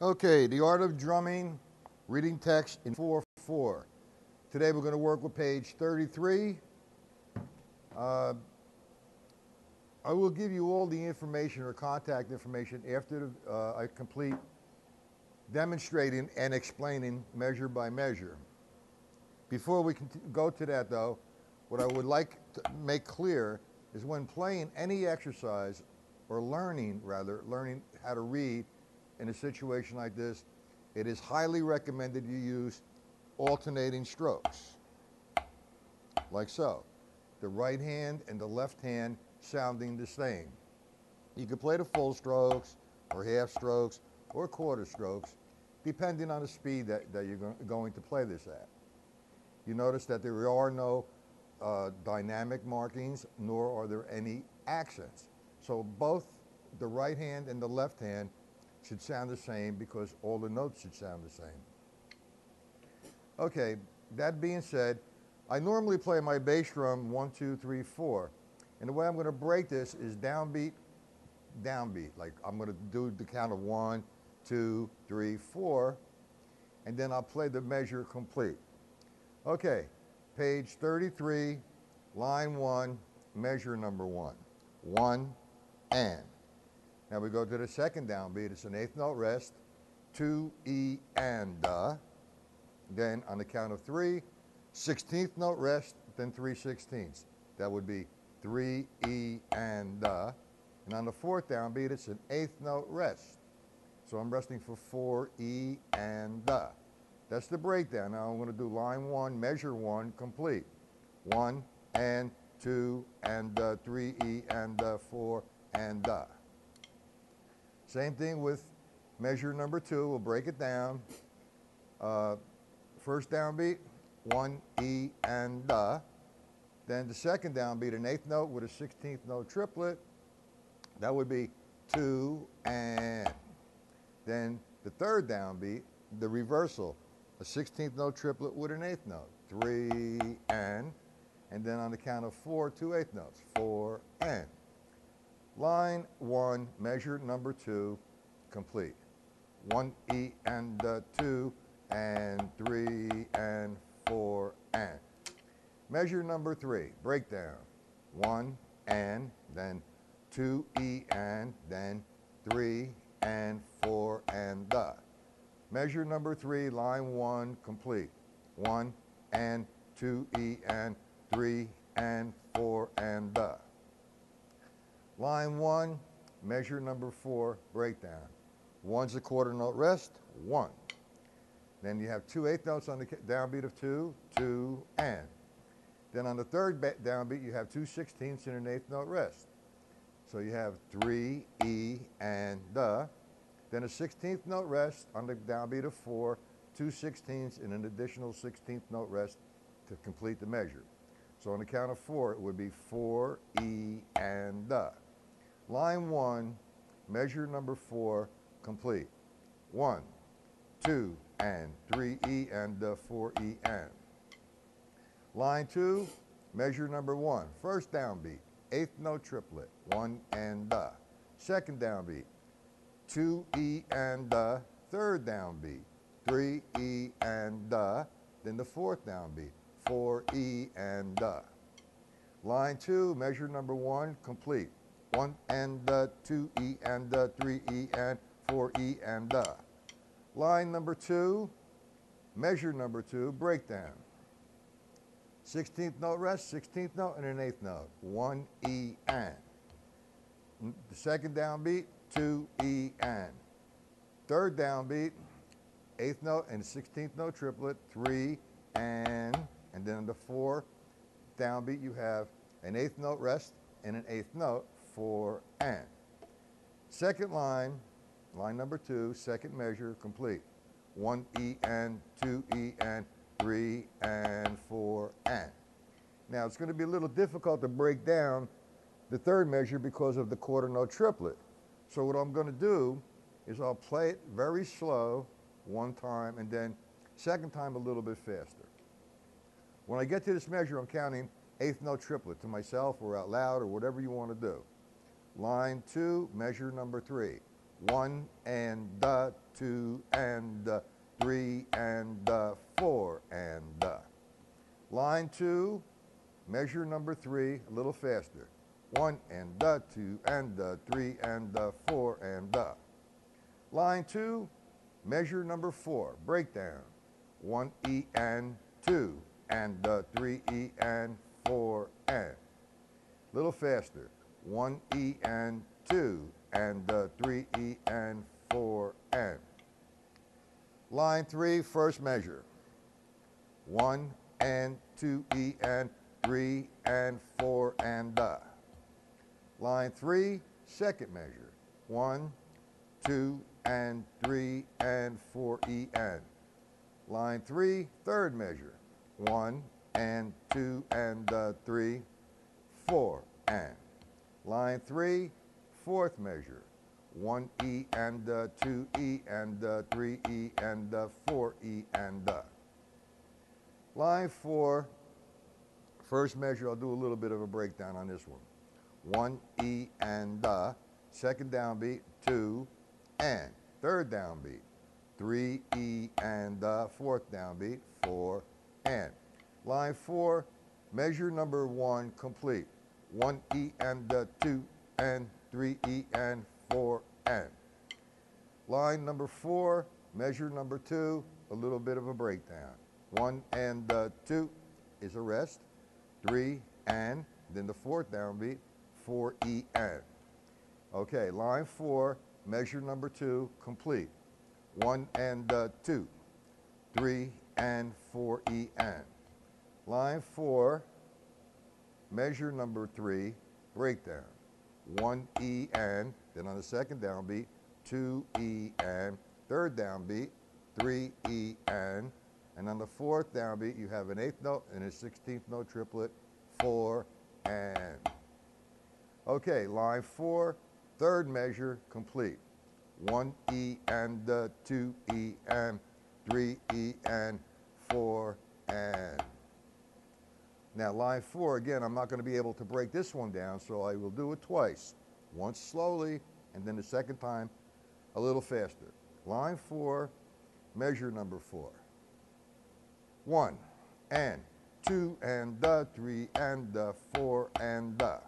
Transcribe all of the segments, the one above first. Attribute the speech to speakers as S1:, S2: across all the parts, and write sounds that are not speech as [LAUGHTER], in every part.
S1: Okay, the art of drumming, reading text in 4-4. Today we're going to work with page 33. Uh, I will give you all the information or contact information after uh, I complete demonstrating and explaining measure by measure. Before we can go to that though, what I would like to make clear is when playing any exercise or learning rather, learning how to read in a situation like this, it is highly recommended you use alternating strokes, like so. The right hand and the left hand sounding the same. You can play the full strokes or half strokes or quarter strokes, depending on the speed that, that you're going to play this at. You notice that there are no uh, dynamic markings, nor are there any accents. So both the right hand and the left hand should sound the same because all the notes should sound the same. Okay, that being said, I normally play my bass drum one, two, three, four. And the way I'm going to break this is downbeat, downbeat. Like I'm going to do the count of one, two, three, four, and then I'll play the measure complete. Okay, page 33, line one, measure number one. One, and. Now we go to the second downbeat. It's an eighth note rest, two, E, and, uh. Then on the count of three, 16th note rest, then three sixteenths. That would be three, E, and, uh. And on the fourth downbeat, it's an eighth note rest. So I'm resting for four, E, and, uh. That's the breakdown. Now I'm going to do line one, measure one, complete. One, and, two, and, uh, three, E, and, uh, four, and, uh. Same thing with measure number two. We'll break it down. Uh, first downbeat, one, E, and da. Then the second downbeat, an eighth note with a 16th note triplet. That would be two, and. Then the third downbeat, the reversal, a 16th note triplet with an eighth note. Three, and. And then on the count of four, two eighth notes. Four, and. Line one, measure number two, complete. One E and uh, two and three and four and. Measure number three, breakdown. One and, then two E and, then three and four and the. Measure number three, line one, complete. One and, two E and, three and four and the. Line one, measure number four, breakdown. One's a quarter note rest, one. Then you have two eighth notes on the downbeat of two, two, and. Then on the third downbeat, you have two sixteenths and an eighth note rest. So you have three, E, and the. Then a sixteenth note rest on the downbeat of four, two sixteenths and an additional sixteenth note rest to complete the measure. So on the count of four, it would be four, E, and the. Line one, measure number four, complete. One, two, and three E and uh, four E and. Line two, measure number one, first downbeat, eighth note triplet, one and the. Second downbeat, two E and the. Third downbeat, three E and the. Then the fourth downbeat, four E and the. Line two, measure number one, complete one and the, two E and the, three E and four E and the. Line number two, measure number two, breakdown. 16th note rest, 16th note, and an eighth note. One E and. The second downbeat, two E and. Third downbeat, eighth note and 16th note triplet, three and. And then the four downbeat, you have an eighth note rest and an eighth note, four, and. Second line, line number two, second measure, complete. One E and, two E and, three and, four and. Now it's going to be a little difficult to break down the third measure because of the quarter note triplet. So what I'm going to do is I'll play it very slow one time and then second time a little bit faster. When I get to this measure, I'm counting eighth note triplet to myself or out loud or whatever you want to do. Line two, measure number three. one and uh, two and uh, three and uh, four and uh. Line two, measure number three, a little faster. One and uh, two and uh, three and uh, four and uh. Line two, measure number four, breakdown. One E and two and uh, three E and four and. Little faster. One E and two and uh, three E and four and. Line three, first measure. One and two E and three and four and uh. Line three, second measure. One, two, and three, and four E and. Line three, third measure. One, and two, and uh, three, four, and. Line three, fourth measure. One E and uh, two E and uh, three E and uh, four E and uh. Line four, first measure, I'll do a little bit of a breakdown on this one. One E and uh, second downbeat, two and. Third downbeat, three E and uh, fourth downbeat, four and. Line four, measure number one complete. One E and two and three E and four and. Line number four, measure number two, a little bit of a breakdown. One and two is a rest, three and, then the fourth downbeat, four E and. Okay, line four, measure number two, complete. One and two, three and four E and. Line four, measure number three, breakdown. One E and, then on the second downbeat, two E and, third downbeat, three E and, and on the fourth downbeat, you have an eighth note and a 16th note triplet, four and. Okay, line four, third measure complete. One E and uh, two E and three E and four and. Now line four, again, I'm not going to be able to break this one down, so I will do it twice. Once slowly, and then the second time a little faster. Line four, measure number four. One and two and the three and the four and the.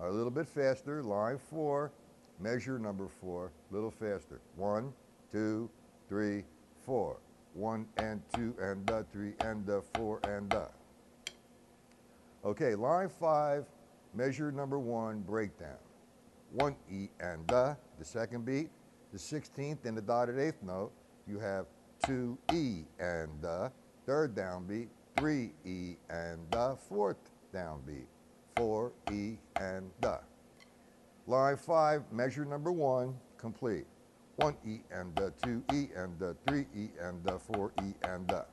S1: A little bit faster, line four, measure number four, a little faster. One, two, three, four. One and two and the three and the four and the. Okay, line five, measure number one, breakdown. One E and the, the second beat, the 16th and the dotted eighth note, you have two E and the, third downbeat, three E and the, fourth downbeat, four E and the. Line five, measure number one, complete. One E and the, two E and the, three E and the, four E and the.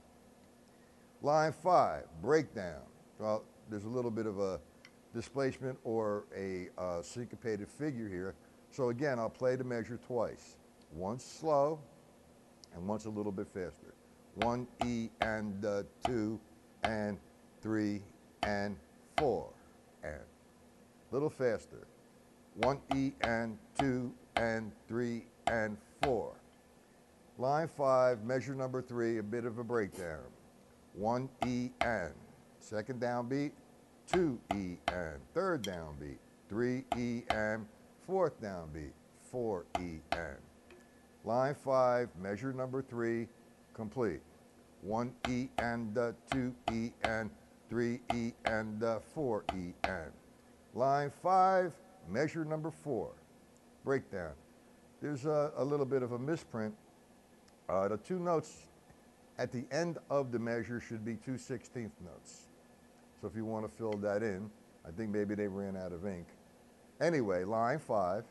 S1: Line five, breakdown. Well, there's a little bit of a displacement or a uh, syncopated figure here. So again, I'll play the measure twice. Once slow and once a little bit faster. One E and uh, two and three and four and. Little faster. One E and two and three and four. Line five, measure number three, a bit of a breakdown. One E and. Second downbeat, two E and. Third downbeat, three E and. Fourth downbeat, four E and. Line five, measure number three, complete. One E and two E and three E and four E and. Line five, measure number four, breakdown. There's a, a little bit of a misprint. Uh, the two notes at the end of the measure should be two sixteenth notes. So if you want to fill that in, I think maybe they ran out of ink. Anyway, line five,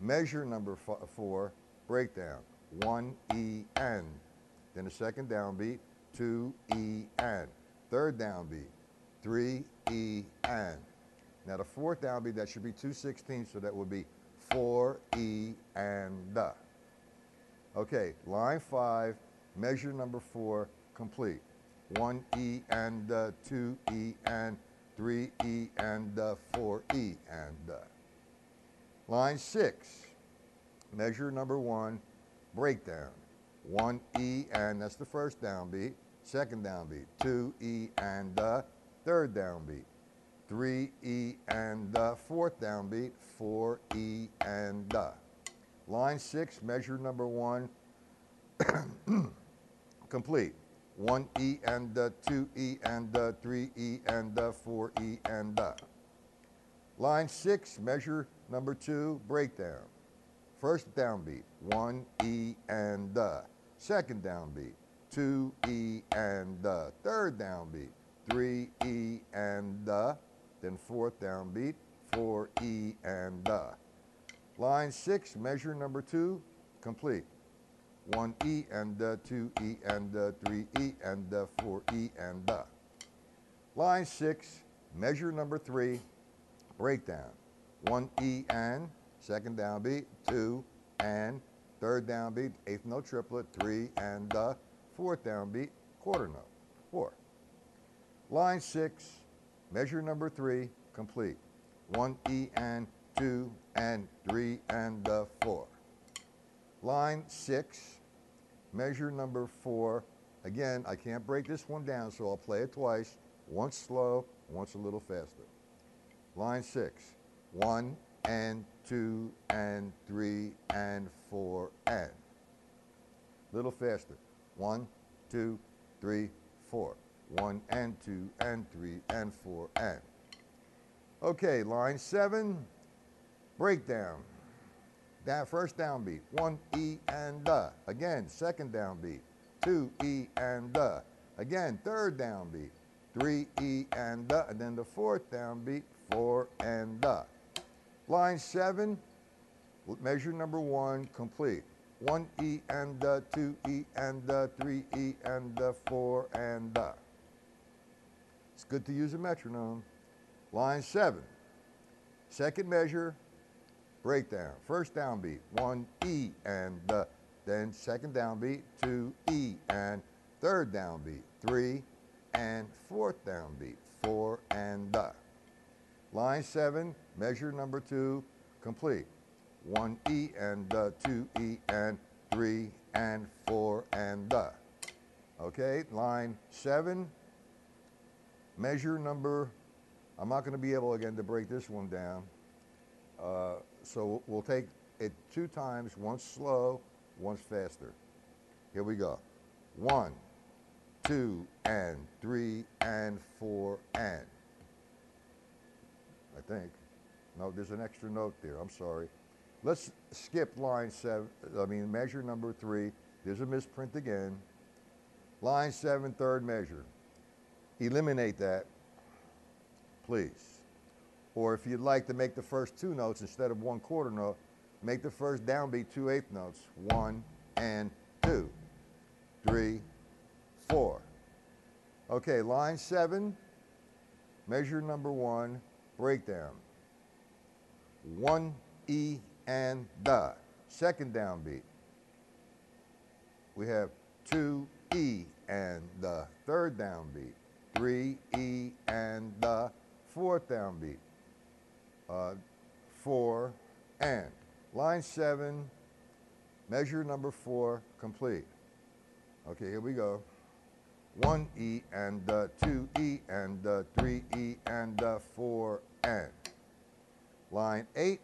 S1: measure number four, breakdown. One E N. Then the second downbeat, two E N. Third downbeat, three E N. Now the fourth downbeat, that should be two sixteenths, so that would be four E and the. Okay, line five, measure number four, complete. One E and uh, two E and three E and uh, four E and uh. Line six, measure number one, breakdown. One E and that's the first downbeat. Second downbeat, two E and the third downbeat. Three E and the fourth downbeat, four E and the. Line six, measure number one, [CLEARS THROAT] complete. One E and the, two E and the, three E and the, four E and the. Line six, measure number two, breakdown. First downbeat, one E and the. Second downbeat, two E and the. Third downbeat, three E and the. Then fourth downbeat, four E and the. Line six, measure number two, complete. One E and the, two E and the, three E and the, four E and the. Line six, measure number three, breakdown. One E and, second downbeat, two and, third downbeat, eighth note triplet, three and the, fourth downbeat, quarter note, four. Line six, measure number three, complete. One E and, two and, three and the, four. Line six, measure number four. Again, I can't break this one down, so I'll play it twice, once slow, once a little faster. Line six, one and two and three and four and. Little faster. One, two, three, four. One and two and three and four and. Okay, line seven, breakdown. That first downbeat, one E and the. Again, second downbeat, two E and the. Again, third downbeat, three E and the. And then the fourth downbeat, four and the. Line seven, measure number one, complete. One E and the, two E and the, three E and the, four and the. It's good to use a metronome. Line seven, second measure, breakdown. First downbeat, one E and the, then second downbeat, two E and third downbeat, three and fourth downbeat, four and the. Line seven, measure number two, complete. One E and the, two E and three and four and the. Okay, line seven, measure number, I'm not going to be able again to break this one down. Uh, so we'll take it two times, once slow, once faster. Here we go. One, two, and three, and four, and. I think. No, there's an extra note there. I'm sorry. Let's skip line seven, I mean, measure number three. There's a misprint again. Line seven, third measure. Eliminate that, please. Or if you'd like to make the first two notes instead of one quarter note, make the first downbeat two eighth notes. One and two, three, four. Okay, line seven, measure number one, breakdown. One E and the. Second downbeat. We have two E and the third downbeat. Three E and the fourth downbeat. Uh, four and. Line seven, measure number four, complete. Okay, here we go. One E and the two E and the three E and the four and. Line eight,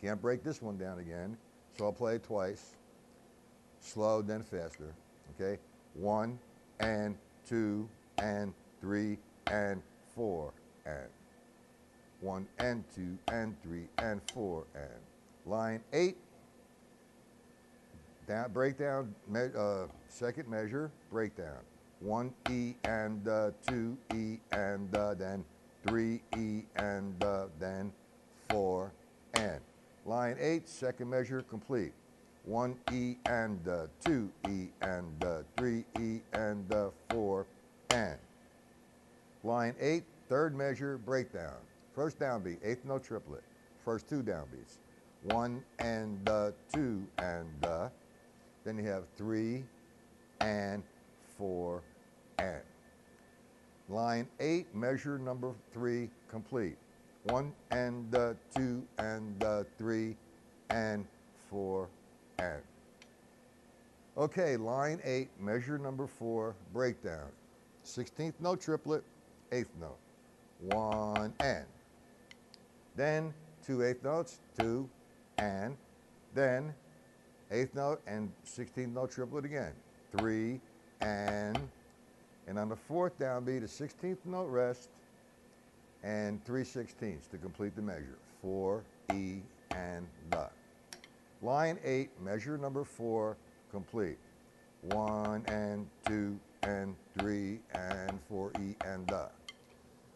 S1: can't break this one down again, so I'll play it twice. Slow, then faster. Okay? One and two and three and four and. One and two and three and four and. Line eight, down, breakdown, me, uh, second measure, breakdown. One E and uh, two E and uh, then three E and uh, then four and. Line eight, second measure complete. One E and uh, two E and uh, three E and four and. Line eight, third measure breakdown. First downbeat, eighth note triplet. First two downbeats. One and uh, two and uh, then you have three and four and. Line eight, measure number three complete. One and uh, two and uh, three and four, and. Okay, line eight, measure number four, breakdown. 16th note triplet, eighth note. One, and. Then two eighth notes, two, and. Then eighth note and 16th note triplet again. Three, and. And on the fourth downbeat, a 16th note rest and 3 sixteenths to complete the measure. Four, E, and the. Line eight, measure number four, complete. One and two and three and four, E, and the.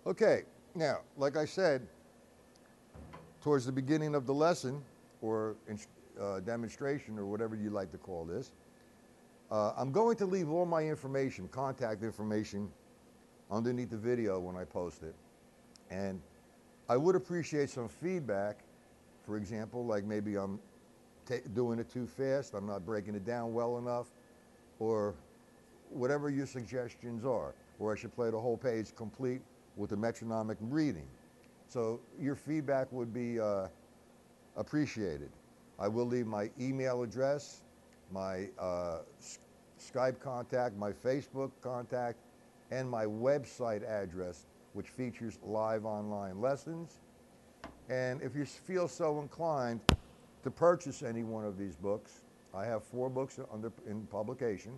S1: Okay, now, like I said, towards the beginning of the lesson or uh, demonstration or whatever you like to call this, uh, I'm going to leave all my information, contact information, underneath the video when I post it. And I would appreciate some feedback. For example, like maybe I'm doing it too fast, I'm not breaking it down well enough, or whatever your suggestions are. Or I should play the whole page complete with the metronomic reading. So your feedback would be uh, appreciated. I will leave my email address, my uh, Skype contact, my Facebook contact, and my website address, which features live online lessons. And if you feel so inclined to purchase any one of these books, I have four books under in publication.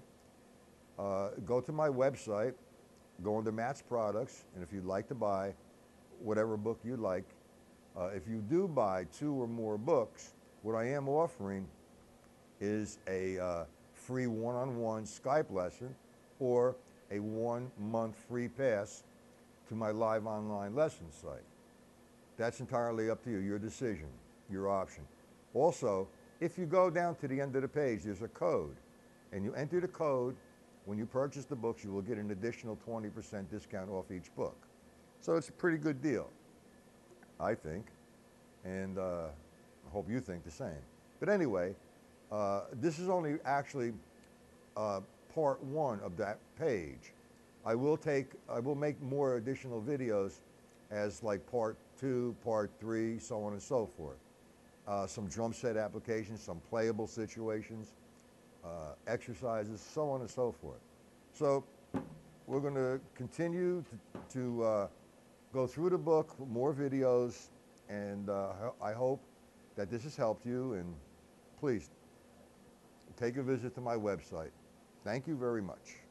S1: Uh, go to my website, go into Matt's products, and if you'd like to buy whatever book you like, uh, if you do buy two or more books, what I am offering is a uh, free one-on-one Skype lesson or a one-month free pass to my live online lesson site. That's entirely up to you, your decision, your option. Also, if you go down to the end of the page, there's a code, and you enter the code. When you purchase the books, you will get an additional 20% discount off each book. So it's a pretty good deal, I think, and uh, I hope you think the same. But anyway, uh, this is only actually uh, part one of that page. I will take, I will make more additional videos as like part two, part three, so on and so forth. Uh, some drum set applications, some playable situations, uh, exercises, so on and so forth. So we're going to continue to, to uh, go through the book, more videos, and uh, I hope that this has helped you. And please take a visit to my website. Thank you very much.